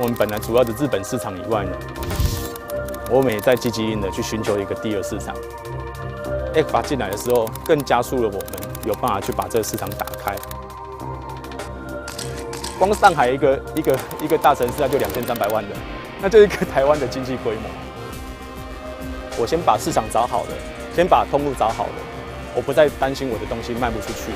我们本来主要的日本市场以外呢，我们也在积极的去寻求一个第二市场。F 法进来的时候，更加速了我们有办法去把这个市场打开。光上海一个一个一个大城市，它就两千三百万人，那就一个台湾的经济规模。我先把市场找好了，先把通路找好了，我不再担心我的东西卖不出去。